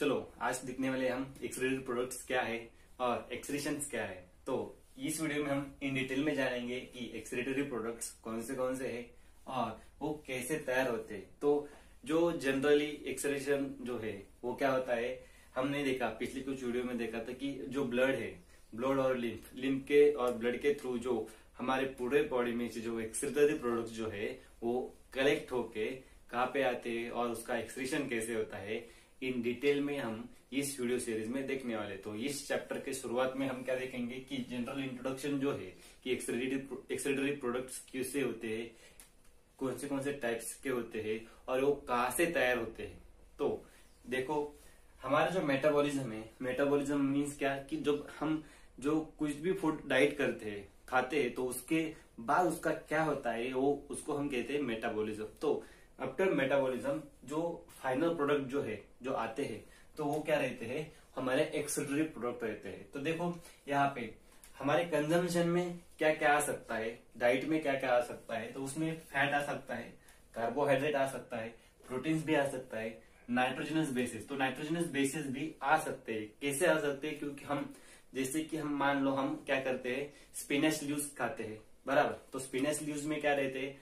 चलो, आज दिखने वाले हम एक्सरेटेड प्रोडक्ट्स क्या है और एक्सरेशन क्या है। तो इस वीडियो में हम इन डिटेल में जानेंगे कि एक्सरेटरी प्रोडक्ट्स कौन से कौन से है और वो कैसे तैयार होते हैं। तो जो जनरली एक्सरेशन जो है, वो क्या होता है, हमने देखा, पिछली कुछ वीडियो में देखा था कि जो ब्लड है ब्लड और लिम्फ लिम्फ के और ब्लड के थ्रू जो हमारे पूरे बॉडी में जो एक्सरेटरी प्रोडक्ट जो है, वो कलेक्ट होके कहाँ पे आते हैं और उसका एक्सरेशन कैसे होता है इन डिटेल में हम इस वीडियो सीरीज़ में देखने वाले तो इस चैप्टर के शुरुआत में हम क्या देखेंगे कि जनरल इंट्रोडक्शन जो है, कि एक्सरेटरी प्रोडक्ट्स कैसे होते हैं, कौन से कौन से टाइप्स के होते हैं, और वो कहाँ से तैयार होते हैं। तो देखो, हमारा जो मेटाबॉलिज्म है मेटाबॉलिज्म मीन्स क्या, कि जब हम जो कुछ भी फ़ूड डाइट करते हैं, खाते हैं तो उसके बाद उसका क्या होता है, वो उसको हम कहते हैं मेटाबॉलिज्म तो आफ्टर मेटाबॉलिज्म जो फाइनल प्रोडक्ट जो है, जो आते हैं तो वो क्या रहते हैं? हमारे एक्सटरी प्रोडक्ट रहते हैं। तो देखो, यहाँ पे हमारे कंजम्पशन में क्या क्या आ सकता है? डाइट में क्या क्या आ सकता है? तो उसमें फैट आ सकता है कार्बोहाइड्रेट आ सकता है प्रोटीन्स भी आ सकता है नाइट्रोजनस बेसिस तो नाइट्रोजनस बेसिस भी आ सकते हैं। कैसे आ सकते हैं? क्योंकि हम, जैसे कि हम मान लो, हम क्या करते हैं? स्पिनच ल्यूज खाते हैं, बराबर? तो स्पिनच ल्यूज में क्या रहते हैं?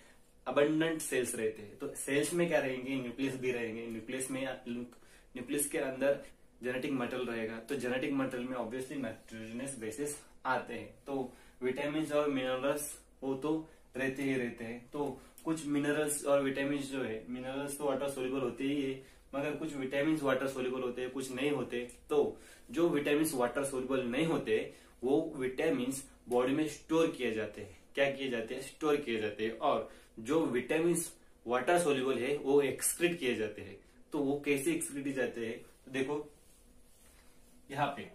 अबंडेंट सेल्स रहते हैं। तो सेल्स में क्या रहेंगे? न्यूक्लियस भी रहेंगे। न्यूक्लियस में न्यूक्लियस के अंदर जेनेटिक मटेरियल रहेगा। तो जेनेटिक मटेरियल में ऑब्वियसली नाइट्रोजनस बेसिस आते हैं। तो विटामिन और मिनरल्स वो तो रहते ही रहते हैं। तो कुछ मिनरल्स और विटामिन जो है मिनरल्स तो वाटर सोल्यूबल होते ही है, मगर कुछ विटामिन वाटर सोल्यूबल होते हैं, कुछ नहीं होते। तो जो विटामिन वाटर सोल्यूबल नहीं होते, वो विटामिन बॉडी में स्टोर किए जाते हैं। क्या किए जाते हैं? स्टोर किए जाते हैं। और जो विटामिन वाटर सोल्यूबल है, वो एक्सक्रीट किए जाते हैं। तो वो कैसे एक्सक्रीट जाते हैं? तो देखो, यहाँ पे,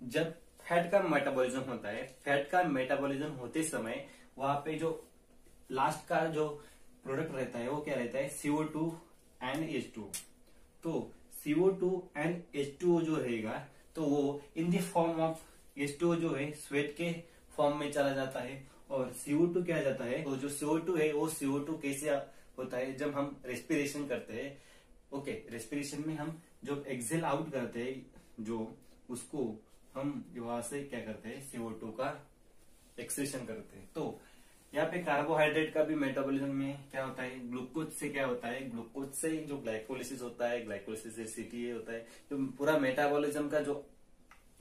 जब फैट का मेटाबॉलिज्म होता है फैट का मेटाबॉलिज्म होते समय वहाँ पे जो लास्ट का जो प्रोडक्ट रहता है, वो क्या रहता है? CO two and H two तो CO two and H two जो रहेगा तो वो in the form of H two जो है स्वेट के फॉर्म में चला जाता है। और सीओ टू क्या जाता है? तो जो सीओ टू है, वो सीओ टू कैसे होता है? जब हम रेस्पिरेशन करते हैं। ओके रेस्पिरेशन में हम जो एक्सेल आउट करते हैं, जो उसको हम वहाँ से क्या करते हैं? सीओ टू का एक्सेशन करते हैं। तो यहाँ पे कार्बोहाइड्रेट का भी मेटाबॉलिज्म में क्या होता है? ग्लूकोज से क्या होता है? ग्लूकोज से जो ग्लाइकोलिसिस होता है ग्लाइकोलिसिस से सीटीए होता है। जो पूरा मेटाबॉलिज्म का जो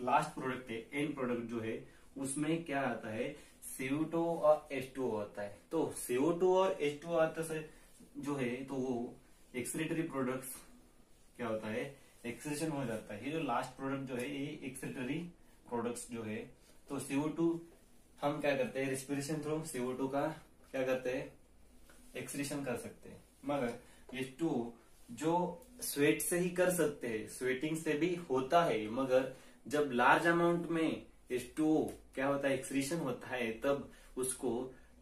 लास्ट प्रोडक्ट है एंड प्रोडक्ट जो है, उसमें क्या आता है? CO2 और H2O होता है। तो CO2 और H2O आता से जो है तो वो एक्सरेटरी प्रोडक्ट्स क्या होता है? एक्सरेशन हो जाता है। ये जो लास्ट प्रोडक्ट जो है, ये एक्सरेटरी प्रोडक्ट्स जो है तो CO2 हम क्या करते हैं? रेस्पिरेशन थ्रू CO2 का क्या करते हैं? एक्सरेशन कर सकते हैं। मगर H2O जो स्वेट से ही कर सकते हैं। स्वेटिंग से भी होता है। मगर जब लार्ज अमाउंट में एच टू, क्या होता है एक्सक्रीशन होता है, तब उसको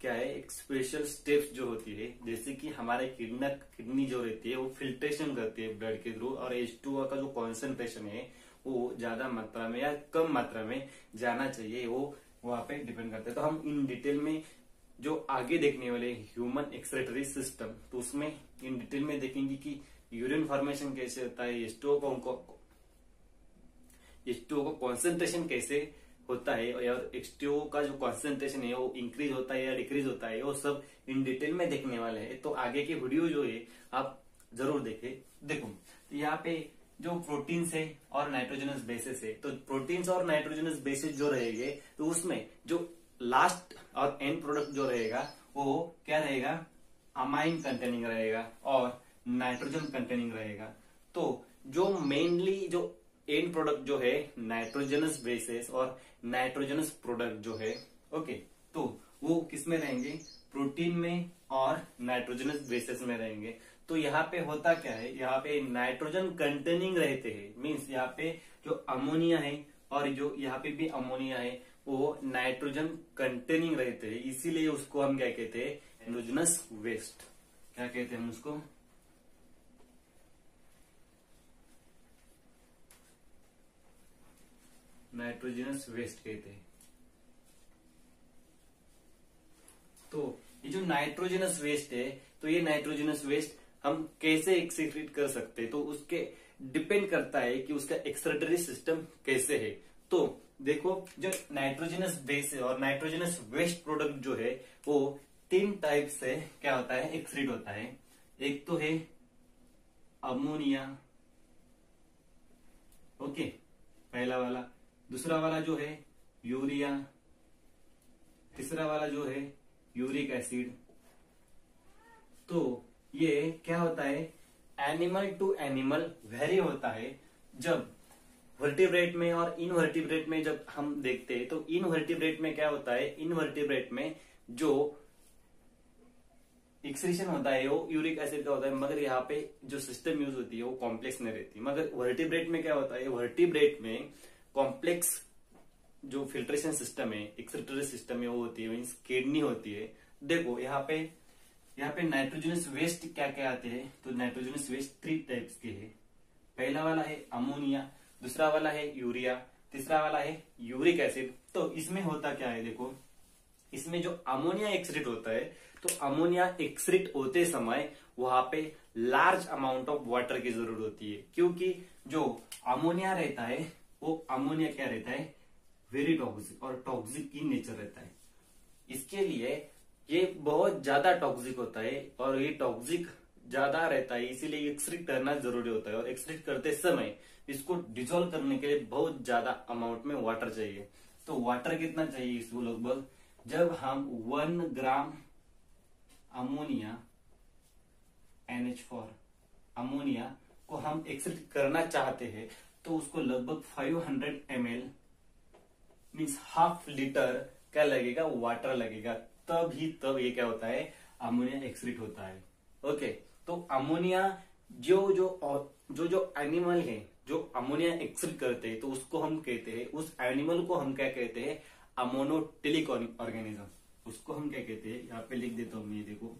क्या है, एक स्पेशल स्टेप्स जो होती है, जैसे कि हमारे किडनी किडनी जो रहती है, वो फिल्ट्रेशन करती है ब्लड के थ्रू और एच टू का जो कॉन्सेंट्रेशन है, वो ज़्यादा मात्रा में या कम मात्रा में जाना चाहिए, वो वहाँ पे डिपेंड करता है। तो हम इन डिटेल में जो आगे देखने वाले ह्यूमन एक्सरेटरी सिस्टम तो उसमें इन डिटेल में देखेंगे कि यूरिन फॉर्मेशन कैसे होता है एस्टो को एस्टो को कॉन्सेंट्रेशन कैसे होता है और एक्सटीओ का जो कॉन्सेंट्रेशन है, वो इंक्रीज होता है या डिक्रीज होता है, वो सब इन डिटेल में देखने वाले हैं। तो आगे की वीडियो जो है, आप ज़रूर देखें। देखो तो यहाँ पे जो प्रोटीन्स है और नाइट्रोजनस बेसिस है तो प्रोटीन्स और नाइट्रोजनस बेसिस जो रहेंगे तो उसमें जो लास्ट और एंड प्रोडक्ट जो रहेगा, वो क्या रहेगा? अमाइन कंटेनिंग रहेगा और नाइट्रोजन कंटेनिंग रहेगा। तो जो मेनली जो एंड प्रोडक्ट जो है नाइट्रोजनस बेसिस और नाइट्रोजनस प्रोडक्ट जो है ओके तो वो किसमें रहेंगे? प्रोटीन में और नाइट्रोजनस बेसिस में रहेंगे। तो यहाँ पे होता क्या है? यहाँ पे नाइट्रोजन कंटेनिंग रहते हैं। मीन्स यहाँ पे जो अमोनिया है और जो यहाँ पे भी अमोनिया है, वो नाइट्रोजन कंटेनिंग रहते हैं। इसीलिए उसको हम क्या कहते हैं? नाइट्रोजनस वेस्ट क्या कहते हैं हम उसको? नाइट्रोजनस वेस्ट कहते हैं तो ये जो नाइट्रोजनस वेस्ट है तो ये नाइट्रोजनस वेस्ट हम कैसे एक्सीक्रेट कर सकते हैं? तो उसके डिपेंड करता है कि उसका एक्सक्रेटरी सिस्टम कैसे है। तो देखो, जो नाइट्रोजनस बेस है और नाइट्रोजनस वेस्ट प्रोडक्ट जो है, वो तीन टाइप से क्या होता है? एक्सक्रीट होता है। एक तो है अमोनिया ओके, पहला वाला। दूसरा वाला जो है, यूरिया। तीसरा वाला जो है, यूरिक एसिड। तो ये क्या होता है? एनिमल टू एनिमल वेरी होता है। जब वर्टिब्रेट में और इनवर्टिब्रेट में जब हम देखते हैं तो इनवर्टिब्रेट में क्या होता है? इनवर्टिब्रेट में जो एक्सक्रीशन होता है, वो यूरिक एसिड का होता है। मगर यहाँ पे जो सिस्टम यूज़ होती है, वो कॉम्प्लेक्स नहीं रहती मगर वर्टिब्रेट में क्या होता है? वर्टिब्रेट में कॉम्प्लेक्स जो फिल्ट्रेशन सिस्टम है एक्सक्रेटरी सिस्टम है, वो होती है मीन्स किडनी होती है। देखो, यहाँ पे यहाँ पे नाइट्रोजनस वेस्ट क्या क्या आते हैं? तो नाइट्रोजनस वेस्ट थ्री टाइप्स के है। पहला वाला है अमोनिया दूसरा वाला है यूरिया तीसरा वाला है यूरिक एसिड तो इसमें होता क्या है देखो? इसमें जो अमोनिया एक्सरेट होता है तो अमोनिया एक्सरेट होते समय वहाँ पे लार्ज अमाउंट ऑफ़ वाटर की ज़रूरत होती है। क्योंकि जो अमोनिया रहता है वो अमोनिया क्या रहता है? वेरी टॉक्सिक और टॉक्सिक इन नेचर रहता है। इसके लिए ये बहुत ज़्यादा टॉक्सिक होता है और ये टॉक्सिक ज़्यादा रहता है, इसीलिए एक्सट्रिक्ट करना ज़रूरी होता है और एक्सट्रिक्ट करते समय इसको डिजोल्व करने के लिए बहुत ज़्यादा अमाउंट में वाटर चाहिए। तो वाटर कितना चाहिए इसको लगभग? जब हम one gram ammonia NH four ammonia को हम एक्सट्रिक्ट करना चाहते हैं तो उसको लगभग 500 hundred M L means half litre क्या लगेगा? वाटर लगेगा। तब ही तब ये क्या होता है? अमोनिया एक्सट्रिक्ट होता है। ओके तो अमोनिया जो जो जो जो एनिमल है, जो अमोनिया एक्सट्रिक्ट करते हैं तो उसको हम कहते हैं, उस एनिमल को हम क्या कहते हैं? अमोनोटेलिक ऑर्गेनिज्म उसको हम क्या कहते हैं? यहाँ पे लिख देता हूँ ये देखो।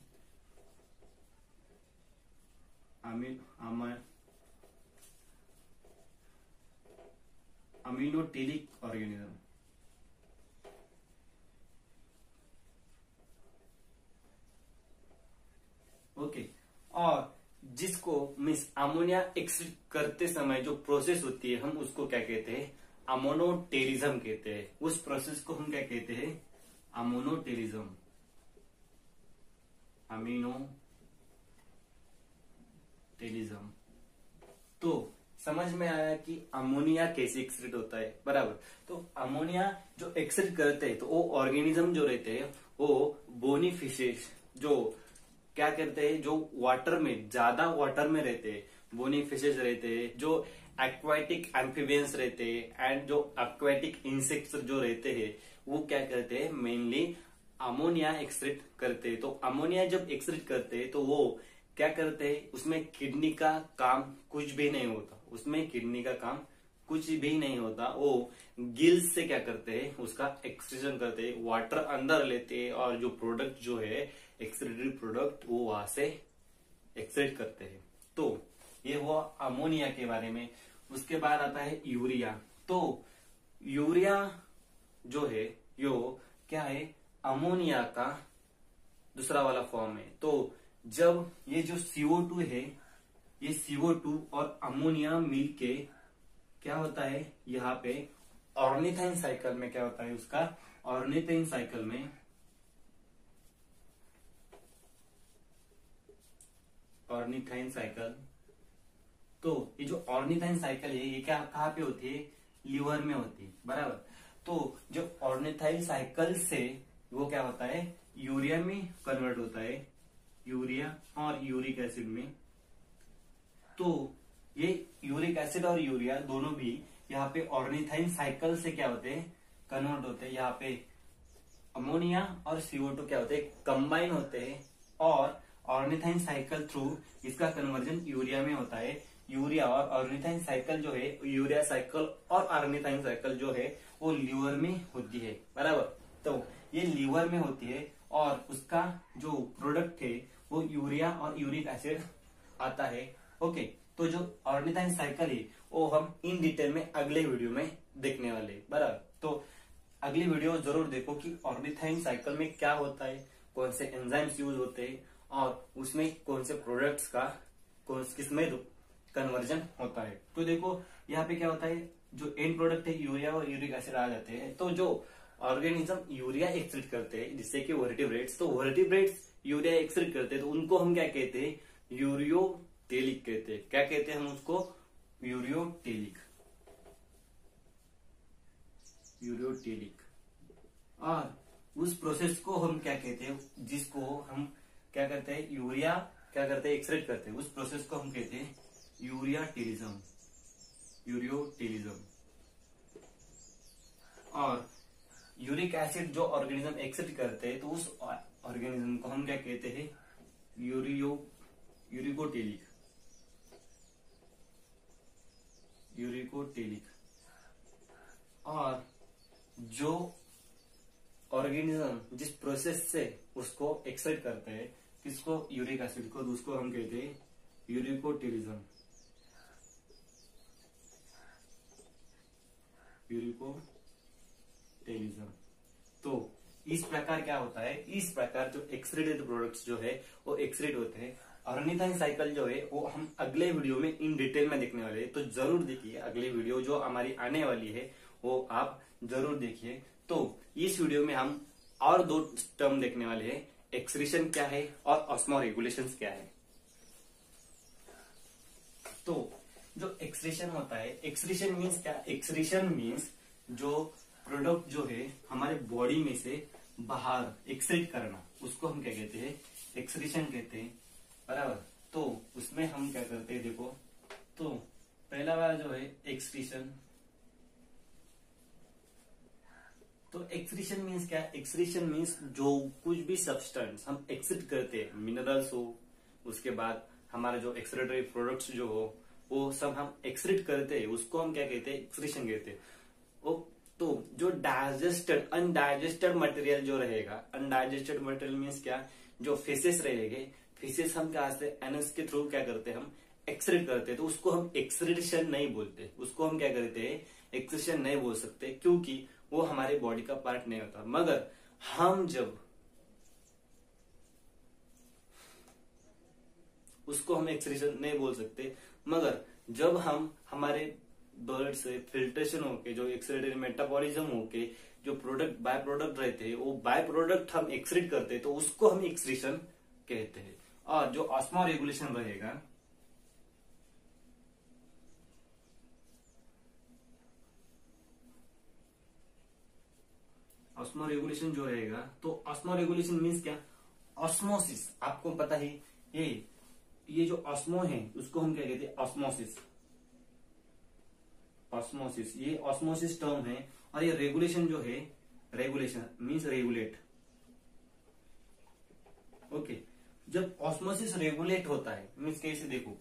अमीनोटेलिक ऑर्गेनिज्म ओके और जिसको मीन्स अमोनिया एक्सट्रिक्ट करते समय जो प्रोसेस होती है, हम उसको क्या कहते हैं? अमोनोटेरिज्म कहते हैं। उस प्रोसेस को हम क्या कहते हैं? अमोनोटेरिज्म अमीनो टेरिज्म तो समझ में आया कि अमोनिया कैसे एक्सक्रीट होता है? बराबर। तो अमोनिया जो एक्सक्रीट करते हैं तो वो ऑर्गेनिज्म जो रहते हैं, वो बोनी फिशेज जो क्या करते हैं, जो वाटर में, ज़्यादा वाटर में रहते हैं बोनी फिशेज रहते हैं, जो एक्वाटिक एम्फीबियंस रहते हैं एंड जो एक्वाटिक इंसेक्ट्स जो रहते हैं, वो क्या करते हैं मेनली अमोनिया एक्सक्रीट करते हैं। तो अमोनिया जब एक्सक्रीट करते हैं तो वो क्या करते हैं, उसमें किडनी का काम कुछ भी नहीं होता। उसमें किडनी का काम कुछ भी नहीं होता। वो गिल्स से क्या करते हैं? उसका एक्सक्रीजन करते हैं। वाटर अंदर लेते हैं और जो प्रोडक्ट जो है एक्सक्रेटरी प्रोडक्ट वो वहाँ से एक्सक्रेट करते हैं। तो ये हुआ अमोनिया के बारे में। उसके बाद आता है यूरिया तो यूरिया जो है, यो क्या है? अमोनिया का दूसरा वाला फॉर्म है। तो जब ये जो CO2 है ये CO2 और अमोनिया मिल के क्या होता है? यहाँ पे ऑर्निथाइन साइकिल में क्या होता है उसका? ऑर्निथाइन साइकिल में ऑर्निथाइन साइकिल। तो ये जो ऑर्निथाइन साइकिल है, ये क्या, कहाँ पे होती है? लीवर में होती है, बराबर। तो जो ऑर्निथाइन साइकिल से वो क्या होता है? यूरिया में कन्वर्ट होता है। यूरिया और यूरिक एसिड में। तो ये यूरिक एसिड और यूरिया दोनों भी यहाँ पे ऑर्निथाइन साइकिल से क्या होते हैं? कन्वर्ट होते हैं। यहाँ पे अमोनिया और सीओ टू क्या होते हैं? कंबाइन होते हैं। और ऑर्निथाइन साइकिल थ्रू इसका कन्वर्जन यूरिया में होता है। यूरिया और ऑर्निथाइन साइकिल जो है, यूरिया साइकिल और ऑर्निथाइन साइकिल जो है, वो लीवर में होती है। बराबर? तो ये लीवर में होती है और उसका जो प्रोडक्ट है, वो यूरिया और यूरिक एसिड आता है। ओके तो जो ऑर्निथाइन साइकिल है, वो हम इन डिटेल में अगले वीडियो में देखने वाले बराबर? तो अगली वीडियो ज़रूर देखो कि ऑर्निथाइन साइकिल में क्या होता है, कौन से एंजाइम्स यूज़ होते हैं, और उसमें कौन से प्रोडक्ट्स का, कौन किसमें कन्वर्जन होता है। तो देखो, यहाँ पे क्या होता है, जो एंड प्रोडक्ट है यूरिया और यूरिक एसिड आ जाते हैं तो जो ऑर्गेनिज्म यूरिया एक्सट्रीट करते हैं, जिससे कि वर्टिब्रेट्स तो वर्टिब्रेट्स यूरिया एक्सट्रीट करते हैं तो उनको हम क्या कहते हैं यूरियोटेलिक कहते हैं। क्या कहते हैं हम उसको? यूरियोटेलिक। यूरियोटेलिक। और उस प्रोसेस को हम क्या कहते हैं? जिसको हम क्या करते हैं? यूरिया क्या करते हैं? एक्सरेट करते हैं। उस प्रोसेस को हम कहते हैं यूरिया टेलिज्म यूरियोटेलिज्म। और यूरिक एसिड जो ऑर्गेनिज्म एक्सेप्ट करते हैं तो उस ऑर्गेनिज्म को हम क्या कहते हैं? यूरियो यूरिकोटेलिक यूरिकोटेलिक और जो ऑर्गेनिज्म जिस प्रोसेस से उसको एक्सेप्ट करते हैं, किसको? यूरिक एसिड को उसको हम कहते हैं यूरिकोटेलिज्म। यूरिकोटेलिज्म। तो इस प्रकार क्या होता है? इस प्रकार जो एक्सरेडेड प्रोडक्ट्स जो है, वो एक्सरेड होते हैं। अर्निथाइन साइकिल जो है, वो हम अगले वीडियो में इन डिटेल में देखने वाले हैं। तो ज़रूर देखिए अगली वीडियो जो हमारी आने वाली है, वो आप ज़रूर देखिए। तो इस वीडियो में हम और दो टर्म देखने वाले हैं। एक्सरेशन क्या है और ऑस्मो रेगुलेशन क्या है? तो जो एक्सरेशन होता है एक्सरेशन मीन्स क्या? एक्सरेशन मीन्स जो प्रोडक्ट जो है, हमारे बॉडी में से बाहर एक्सरेट करना, उसको हम क्या कहते हैं? एक्सरेशन कहते हैं। बराबर। तो उसमें हम क्या करते हैं देखो तो पहला वाला जो है एक्सक्रीशन तो एक्सक्रीशन मीन्स क्या? एक्सक्रीशन मीन्स जो कुछ भी सब्सटेंस हम एक्सिट करते हैं मिनरल्स हो, उसके बाद हमारा जो एक्सरेटरी प्रोडक्ट्स जो हो, वो सब हम एक्सक्रीट करते हैं, उसको हम क्या कहते हैं? एक्सक्रीशन कहते हैं। तो जो डाइजेस्टेड अनडाइजेस्टेड मटेरियल जो रहेगा अनडाइजेस्टेड मटेरियल मीन्स क्या? जो फेसेस रहेंगे फेसेस हम क्या से एनएस के थ्रू क्या करते हैं हम? एक्सरेट करते हैं। तो उसको हम एक्सरेशन नहीं बोलते। उसको हम क्या करते हैं? एक्सरेशन नहीं बोल सकते, क्योंकि वो हमारे बॉडी का पार्ट नहीं होता। मगर हम जब उसको हम एक्सरेशन नहीं बोल सकते, मगर जब हम हमारे ब्लड से फिल्ट्रेशन होके, जो एक्सरेटेड मेटाबॉलिज्म होके, जो प्रोडक्ट बाय प्रोडक्ट रहते हैं, वो बाय प्रोडक्ट हम एक्सरेट करते हैं तो उसको हम एक्सरेशन कहते हैं। और जो ऑस्मो रेगुलेशन रहेगा ऑस्मो रेगुलेशन जो रहेगा तो ऑस्मो रेगुलेशन मीन्स क्या? ऑस्मोसिस आपको पता है, ये ये जो ऑस्मो है, उसको हम क्या कहते हैं? ऑस्मोसिस ऑस्मोसिस ये ऑस्मोसिस टर्म है, और ये रेगुलेशन जो है रेगुलेशन मीन्स रेगुलेट ओके जब ऑस्मोसिस रेगुलेट होता है मीन्स कैसे देखो?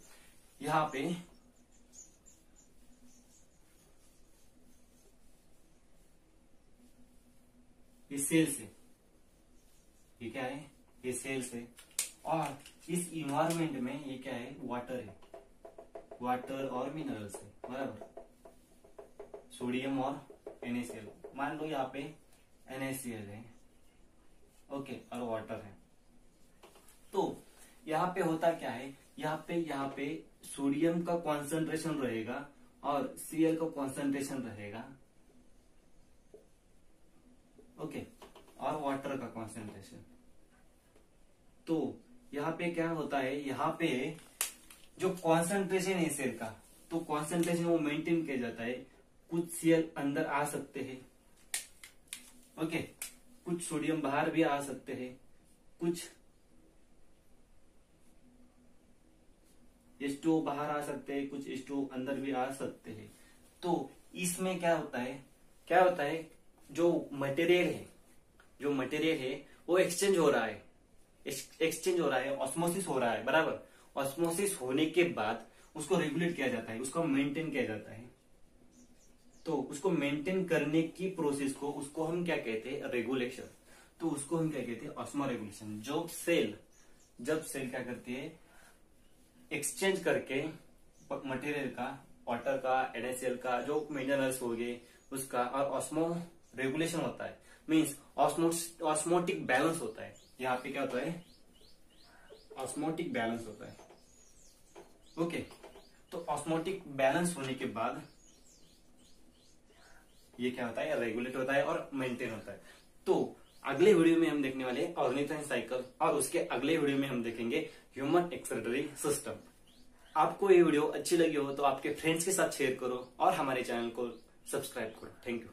यहाँ पे ये सेल्स है ये क्या है? ये सेल्स है और इस इन्वायरमेंट में ये क्या है? वाटर है। वाटर और मिनरल्स है, बराबर। सोडियम और एनएसीएल मान लो यहाँ पे एनएसीएल है। ओके और वाटर है। यहाँ पे होता क्या है? यहाँ पे यहाँ पे सोडियम का कॉन्सेंट्रेशन रहेगा और सीएल का कॉन्सेंट्रेशन रहेगा। ओके और वाटर का कॉन्सेंट्रेशन तो यहाँ पे क्या होता है? यहाँ पे जो कॉन्सेंट्रेशन है सेल का तो कॉन्सेंट्रेशन वो मेंटेन किया जाता है। कुछ सीएल अंदर आ सकते हैं। ओके कुछ सोडियम बाहर भी आ सकते हैं। कुछ एस्टो बाहर आ सकते हैं, कुछ एस्टो अंदर भी आ सकते हैं। तो इसमें क्या होता है? क्या होता है? जो मटेरियल है, जो मटेरियल है, वो एक्सचेंज हो रहा है। एक्सचेंज हो रहा है ऑस्मोसिस हो रहा है, बराबर? ऑस्मोसिस होने के बाद उसको रेगुलेट किया जाता है, उसको मेंटेन किया जाता है। तो उसको मेंटेन करने की प्रोसेस को, उसको हम क्या कहते हैं? रेगुलेशन तो उसको हम क्या कहते हैं? ऑस्मो रेगुलेशन जो सेल जब सेल क्या करती है? एक्सचेंज करके मटेरियल का वाटर का एनएसएल का, जो मिनरल्स हो गए उसका और ऑस्मो रेगुलेशन होता है। मीन्स ऑस्मोटिक बैलेंस होता है। यहाँ पे क्या होता है? ऑस्मोटिक बैलेंस होता है। ओके तो ऑस्मोटिक बैलेंस होने के बाद ये क्या होता है? रेगुलेट होता है और मेंटेन होता है। तो अगले वीडियो में हम देखने वाले ऑर्गेनाइजेशन साइकिल और उसके अगले वीडियो में हम देखेंगे ह्यूमन एक्सरेटरी सिस्टम आपको ये वीडियो अच्छी लगी हो तो आपके फ्रेंड्स के साथ शेयर करो और हमारे चैनल को सब्सक्राइब करो. Thank you